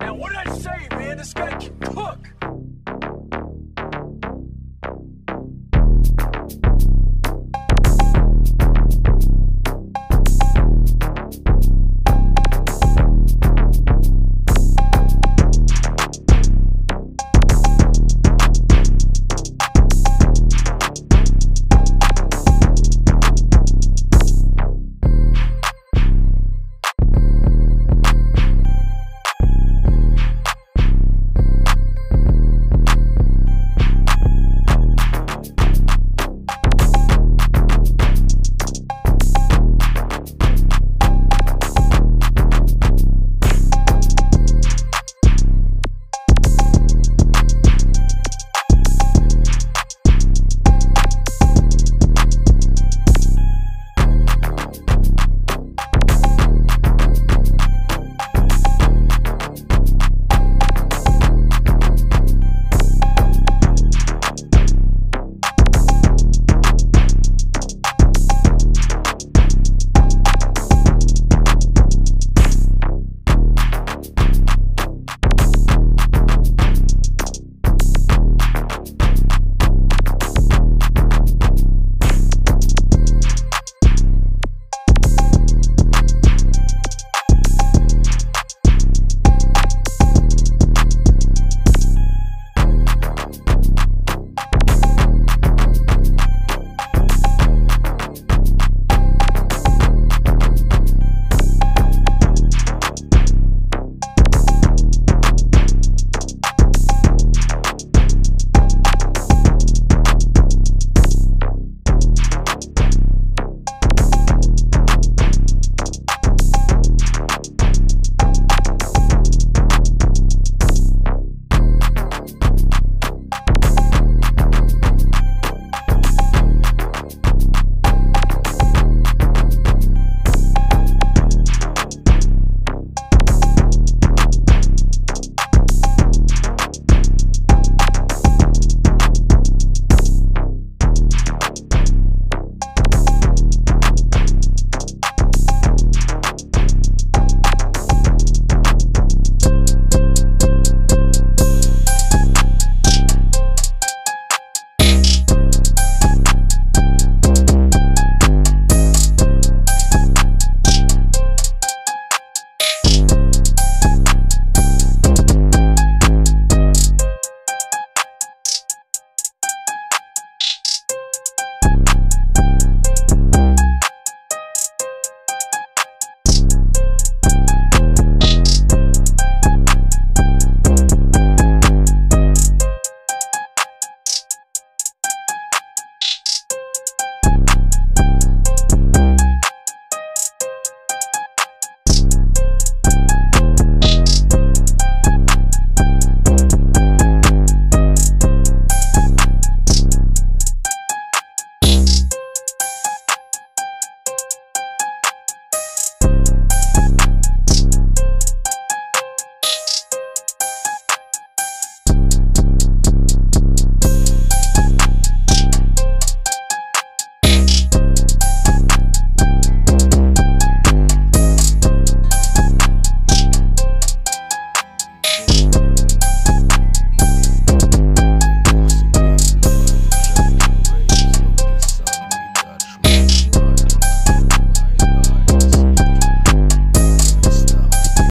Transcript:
Now, what did I say, man? This guy can cook.